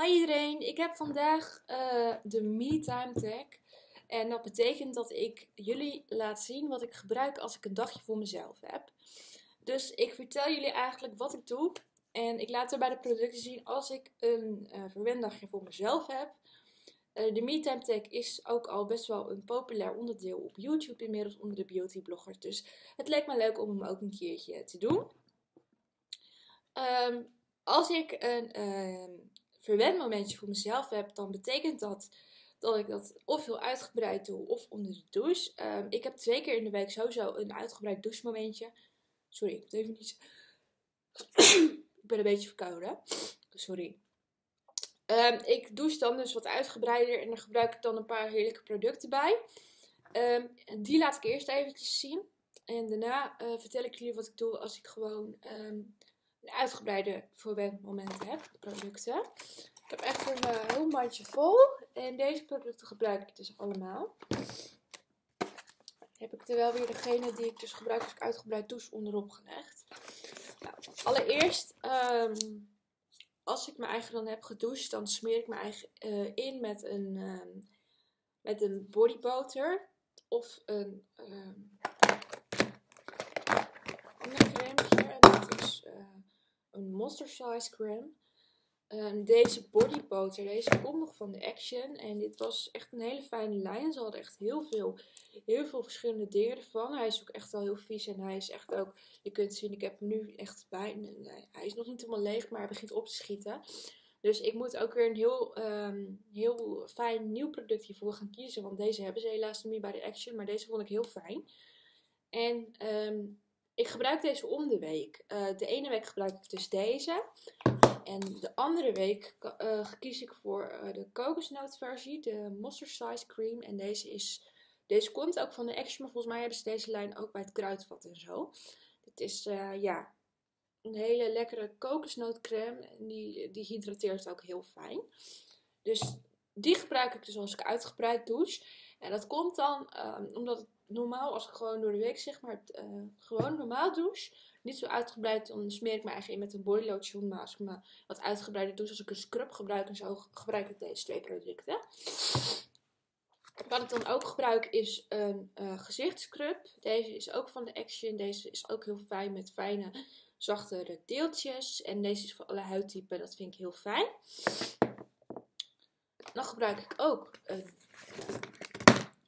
Hi iedereen, ik heb vandaag uh, de MeTime tag. En dat betekent dat ik jullie laat zien wat ik gebruik als ik een dagje voor mezelf heb. Dus ik vertel jullie eigenlijk wat ik doe. En ik laat er bij de producten zien als ik een uh, verwendagje voor mezelf heb. Uh, de MeTime tag is ook al best wel een populair onderdeel op YouTube inmiddels onder de beautybloggers. Dus het leek me leuk om hem ook een keertje te doen. Um, als ik een uh, verwendmomentje voor mezelf heb, dan betekent dat dat ik dat of heel uitgebreid doe of onder de douche. Um, ik heb twee keer in de week sowieso een uitgebreid douchemomentje. Sorry, ik even niet. ik ben een beetje verkouden. Sorry. Um, ik douche dan dus wat uitgebreider en daar gebruik ik dan een paar heerlijke producten bij. Um, die laat ik eerst eventjes zien. En daarna uh, vertel ik jullie wat ik doe als ik gewoon een uitgebreide verwendmomenten heb. Producten. Ik heb echt een uh, heel mandje vol. En deze producten gebruik ik dus allemaal. Heb ik er wel weer degene die ik dus gebruik als ik uitgebreid douche onderop gelegd. Nou, allereerst, um, als ik mijn eigen dan heb gedoucht, dan smeer ik mijn eigen uh, in met een, um, met een bodybutter of een um, ander crème. En dat is uh, een Monster Size crème. Um, deze bodybutter, deze komt nog van de Action. En dit was echt een hele fijne lijn. Ze hadden echt heel veel, heel veel verschillende dingen ervan. Hij is ook echt wel heel vies. En hij is echt ook, je kunt zien, ik heb hem nu echt bij. Nee, hij is nog niet helemaal leeg, maar hij begint op te schieten. Dus ik moet ook weer een heel, um, heel fijn nieuw product hiervoor gaan kiezen. Want deze hebben ze helaas niet bij de Action. Maar deze vond ik heel fijn. En um, ik gebruik deze om de week. Uh, de ene week gebruik ik dus deze. En de andere week uh, kies ik voor uh, de kokosnootversie, de Monster Size Cream. En deze, is, deze komt ook van de Action, maar volgens mij hebben ze deze lijn ook bij het kruidvat en zo. Het is ja, een hele lekkere kokosnootcrème. En die, die hydrateert ook heel fijn. Dus die gebruik ik dus als ik uitgebreid douche. En dat komt dan um, omdat het normaal, als ik gewoon door de week zeg maar gewoon normaal douche niet zo uitgebreid, dan smeer ik me eigenlijk in met een body lotion. Maar ik me wat uitgebreider doe, als ik een scrub gebruik en zo, gebruik ik deze twee producten. Wat ik dan ook gebruik is een uh, gezichtscrub. Deze is ook van de Action. Deze is ook heel fijn met fijne, zachtere deeltjes. En deze is voor alle huidtypen. Dat vind ik heel fijn. Dan gebruik ik ook een,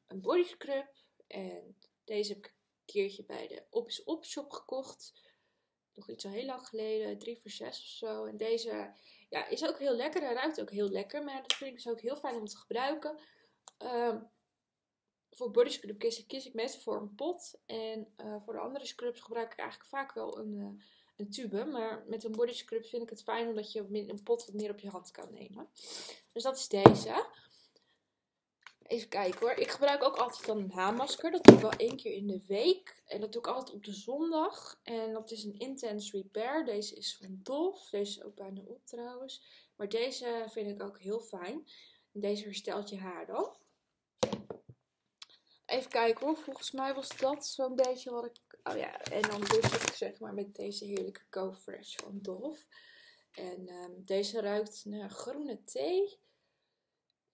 een body scrub. En deze heb ik een keertje bij de Op Op shop gekocht nog iets al heel lang geleden, 3 voor 6 of zo. En deze ja, is ook heel lekker. Hij ruikt ook heel lekker. Maar dat vind ik dus ook heel fijn om te gebruiken. Um, voor body scrub kies, ik meestal voor een pot. En uh, voor de andere scrubs gebruik ik eigenlijk vaak wel een, uh, een tube. Maar met een body scrub vind ik het fijn omdat je een pot wat meer op je hand kan nemen. Dus dat is deze. Even kijken hoor. Ik gebruik ook altijd dan een haarmasker. Dat doe ik wel één keer in de week. En dat doe ik altijd op de zondag. En dat is een Intense Repair. Deze is van Dolf. Deze is ook bijna op trouwens. Maar deze vind ik ook heel fijn. Deze herstelt je haar dan. Even kijken hoor. Volgens mij was dat zo'n beetje wat ik... Oh ja, en dan doe ik zeg maar met deze heerlijke Co Fresh van Dolf. En um, deze ruikt naar groene thee.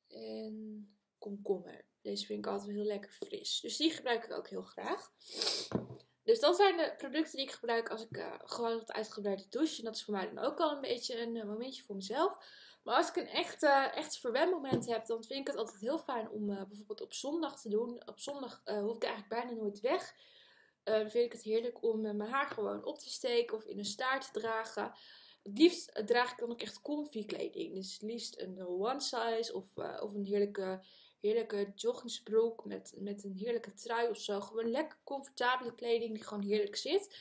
En komkommer. Deze vind ik altijd heel lekker fris. Dus die gebruik ik ook heel graag. Dus dat zijn de producten die ik gebruik als ik uh, gewoon wat uitgebreide douche. En dat is voor mij dan ook al een beetje een uh, momentje voor mezelf. Maar als ik een echt, uh, echt heb, dan vind ik het altijd heel fijn om bijvoorbeeld op zondag te doen. Op zondag hoef ik eigenlijk bijna nooit weg. Dan vind ik het heerlijk om mijn haar gewoon op te steken of in een staart te dragen. Het liefst draag ik dan ook echt comfy kleding. Dus het liefst een one size of, of een heerlijke heerlijke joggingsbroek met, met een heerlijke trui of zo. Gewoon lekker comfortabele kleding die gewoon heerlijk zit.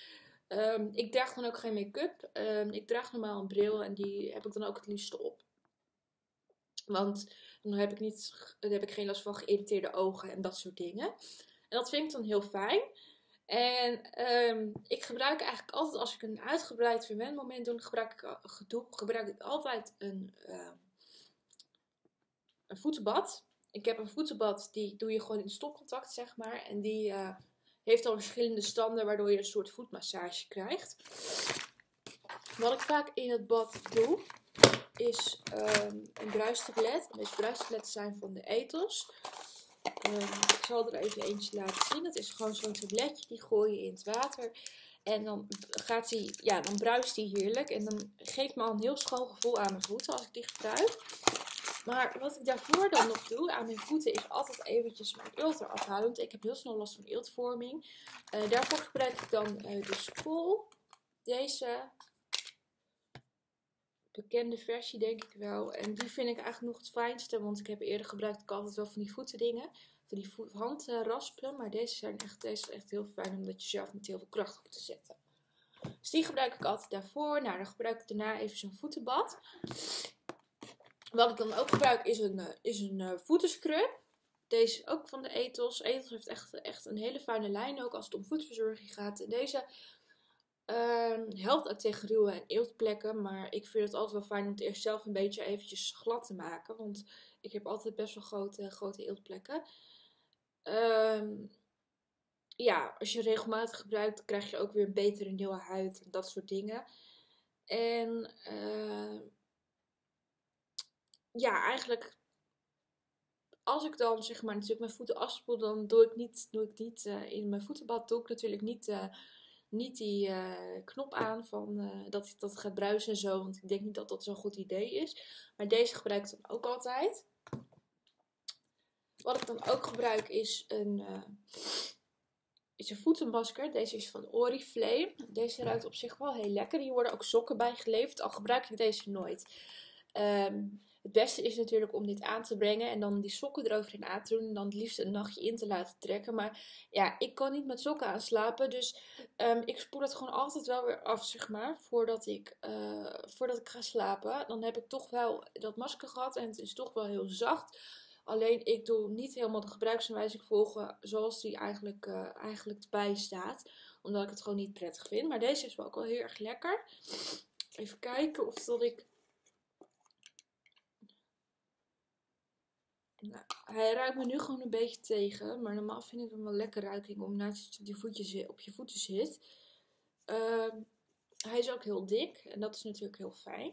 Um, ik draag dan ook geen make-up. Um, ik draag normaal een bril en die heb ik dan ook het liefste op. Want dan heb ik, niet, dan heb ik geen last van geïrriteerde ogen en dat soort dingen. En dat vind ik dan heel fijn. En um, ik gebruik eigenlijk altijd, als ik een uitgebreid verwendmoment doe, gebruik ik, gebruik ik altijd een, een voetenbad ik heb een voetenbad, die doe je gewoon in stopcontact, zeg maar. En die uh, heeft al verschillende standen, waardoor je een soort voetmassage krijgt. Wat ik vaak in het bad doe, is um, een bruistablet. Deze bruistabletten zijn van de Ethos. Um, ik zal er even eentje laten zien. Dat is gewoon zo'n tabletje. Die gooi je in het water. En dan, gaat die, ja, dan bruist die heerlijk. En dan geeft me al een heel schoon gevoel aan mijn voeten als ik die gebruik. Maar wat ik daarvoor dan nog doe aan mijn voeten is altijd eventjes mijn eelt halen. Want ik heb heel snel last van eeltvorming. Uh, daarvoor gebruik ik dan uh, de spool. Deze bekende versie denk ik wel. En die vind ik eigenlijk nog het fijnste. Want ik heb eerder gebruikt ik altijd wel van die voetendingen. Van die handraspelen. Maar deze zijn echt, deze echt heel fijn omdat je zelf met heel veel kracht op te zetten. Dus die gebruik ik altijd daarvoor. Nou, dan gebruik ik daarna even zo'n voetenbad. Wat ik dan ook gebruik is een, eh, is een uh, voetenscrub. Deze is ook van de Ethos. Ethos heeft echt, echt een hele fijne lijn ook als het om voetverzorging gaat. En deze uh, helpt ook tegen ruwe en eeltplekken. Maar ik vind het altijd wel fijn om het eerst zelf een beetje eventjes glad te maken. Want ik heb altijd best wel grote, grote eeltplekken. Ehm, ja, als je regelmatig gebruikt, krijg je ook weer een betere nieuwe huid en dat soort dingen. En uh, ja, eigenlijk als ik dan zeg maar natuurlijk mijn voeten afspoel, dan doe ik niet, doe ik niet uh, in mijn voetenbad doe ik natuurlijk niet, uh, niet die uh, knop aan van dat dat gaat bruisen en zo, want ik denk niet dat dat zo'n goed idee is. Maar deze gebruik ik dan ook altijd. Wat ik dan ook gebruik is een, is een voetenmasker. Deze is van Oriflame. Deze ruikt op zich wel heel lekker. Hier worden ook sokken bij geleverd, al gebruik ik deze nooit. Um, het beste is natuurlijk om dit aan te brengen en dan die sokken eroverheen aan te doen. En dan het liefst een nachtje in te laten trekken. Maar ja, ik kan niet met sokken aanslapen. Dus um, ik spoel het gewoon altijd wel weer af, zeg maar. Voordat ik, uh, voordat ik ga slapen. Dan heb ik toch wel dat masker gehad. En het is toch wel heel zacht. Alleen ik doe niet helemaal de gebruiksaanwijzing volgen zoals die eigenlijk, uh, eigenlijk erbij staat. Omdat ik het gewoon niet prettig vind. Maar deze is wel ook wel heel erg lekker. Even kijken of dat ik Nou, hij ruikt me nu gewoon een beetje tegen. Maar normaal vind ik hem wel lekker ruiking om naast die voetjes op je voeten zit. Uh, hij is ook heel dik. En dat is natuurlijk heel fijn.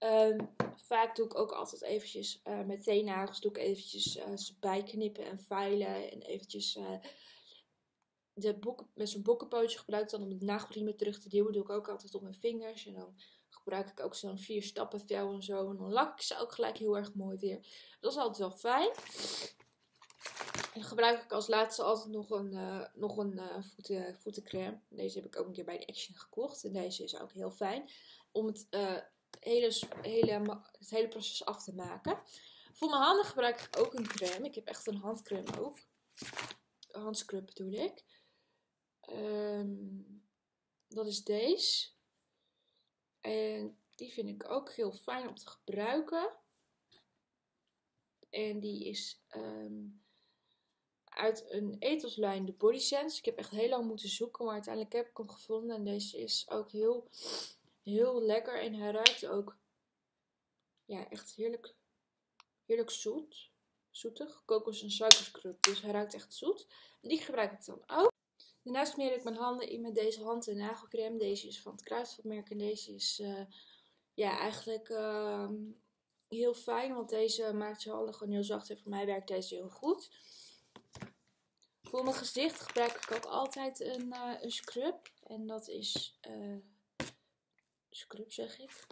Uh, vaak doe ik ook altijd eventjes uh, met doe ik eventjes uh, ze bijknippen en veilen. En eventjes uh, de bokken, met zo'n bokkenpootje gebruik dan om de nagelriemen terug te duwen. Doe ik ook altijd op mijn vingers. En dan gebruik ik ook zo'n vier stappen vel en zo. En dan lak ik ze ook gelijk heel erg mooi weer. Dat is altijd wel fijn. En gebruik ik als laatste altijd nog een, uh, nog een uh, voeten, voetencreme. Deze heb ik ook een keer bij de Action gekocht. En deze is ook heel fijn. Om het, hele, hele, het hele proces af te maken. Voor mijn handen gebruik ik ook een crème. Ik heb echt een handcrème ook. Handscrub bedoel ik. Um, dat is deze. En die vind ik ook heel fijn om te gebruiken. En die is um, uit een ethelslijn, de Body Sense. Ik heb echt heel lang moeten zoeken, maar uiteindelijk heb ik hem gevonden. En deze is ook heel, heel lekker. En hij ruikt ook ja, echt heerlijk, heerlijk zoet. Zoetig. Kokos en suikerscrub. Dus hij ruikt echt zoet. Die gebruik ik dan ook. Daarna smeer ik mijn handen in met deze hand- en nagelcreme. Deze is van het Kruidvatmerk en deze is uh, ja, eigenlijk uh, heel fijn, want deze maakt je handen gewoon heel zacht en voor mij werkt deze heel goed. Voor mijn gezicht gebruik ik ook altijd een, een scrub en dat is, scrub zeg ik,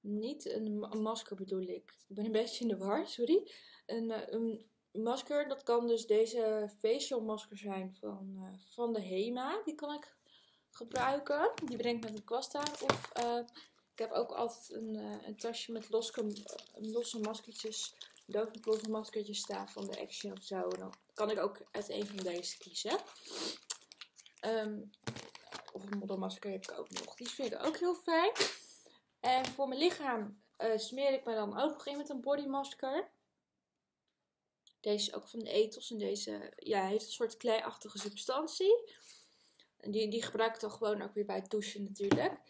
niet een, een, masker bedoel ik. Ik ben een beetje in de war, sorry. Een, een masker, dat kan dus deze facial masker zijn van, uh, van de Hema. Die kan ik gebruiken. Die breng ik met een kwast aan. Of uh, ik heb ook altijd een, uh, een tasje met losse, losse maskertjes. Dood losse maskertjes staan van de Action of zo. Dan kan ik ook uit een van deze kiezen. Um, of een moddermasker heb ik ook nog. Die vind ik ook heel fijn. En voor mijn lichaam smeer ik me dan ook nog in met een bodymasker. Deze is ook van de ethos. En deze ja, heeft een soort kleiachtige substantie. En die, die gebruik ik dan gewoon ook weer bij het douchen natuurlijk.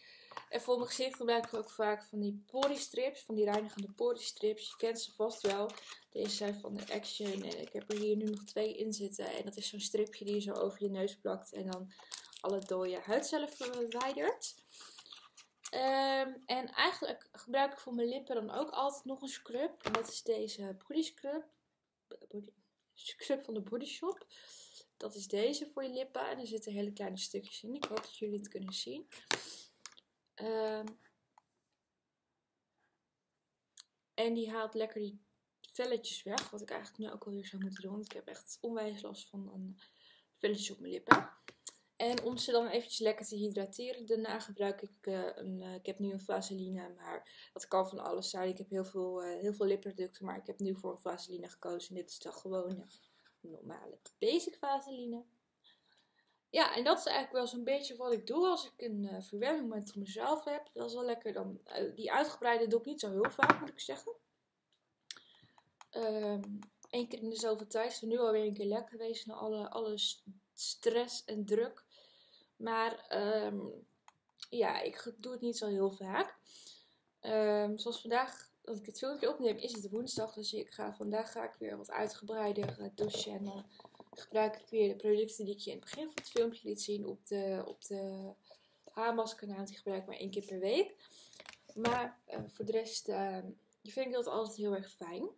En voor mijn gezicht gebruik ik ook vaak van die poristrips. Van die reinigende poristrips. Je kent ze vast wel. Deze zijn van de Action. En ik heb er hier nu nog twee in zitten. En dat is zo'n stripje die je zo over je neus plakt. En dan alle dode huidcellen verwijdert. Ehm, en eigenlijk gebruik ik voor mijn lippen dan ook altijd nog een scrub. En dat is deze body scrub. Body, scrub van de Body Shop. Dat is deze voor je lippen. En er zitten hele kleine stukjes in. Ik hoop dat jullie het kunnen zien. Ehm, en die haalt lekker die velletjes weg. Wat ik eigenlijk nu ook alweer zou moeten doen. Want ik heb echt onwijs last van een velletjes op mijn lippen. En om ze dan eventjes lekker te hydrateren, daarna gebruik ik uh, een, uh, ik heb nu een vaseline, maar dat kan van alles zijn. Ik heb heel veel, uh, heel veel lipproducten, maar ik heb nu voor een vaseline gekozen. dit is de gewone, normale, basic vaseline. Ja, en dat is eigenlijk wel zo'n beetje wat ik doe als ik een verwermingsmoment voor mezelf heb. Dat is wel lekker dan, die uitgebreide doe ik niet zo heel vaak, moet ik zeggen. Eén keer in de zoveel tijd is nu alweer een keer lekker geweest na alle, alle stress en druk. Maar um, ja, ik doe het niet zo heel vaak. Um, zoals vandaag, dat ik het filmpje opneem, is het woensdag. Dus ik ga, vandaag ga ik weer wat uitgebreider uh, douchen. En dan gebruik ik weer de producten die ik je in het begin van het filmpje liet zien op de, op de haarmasker. Nou, die gebruik ik maar één keer per week. Maar uh, voor de rest uh, vind ik dat altijd heel erg fijn.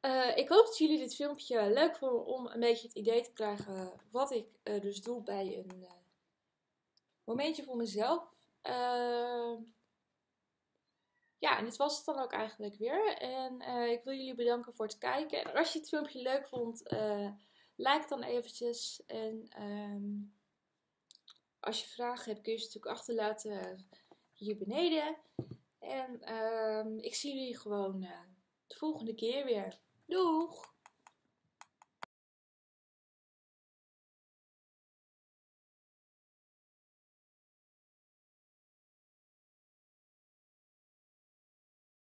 Uh, ik hoop dat jullie dit filmpje leuk vonden om een beetje het idee te krijgen wat ik uh, dus doe bij een uh, momentje voor mezelf. ja, en dit was het dan ook eigenlijk weer. En ik wil jullie bedanken voor het kijken. En als je het filmpje leuk vond, like dan eventjes. En um, als je vragen hebt, kun je ze natuurlijk achterlaten hier beneden. En um, ik zie jullie gewoon de volgende keer weer. Doeg!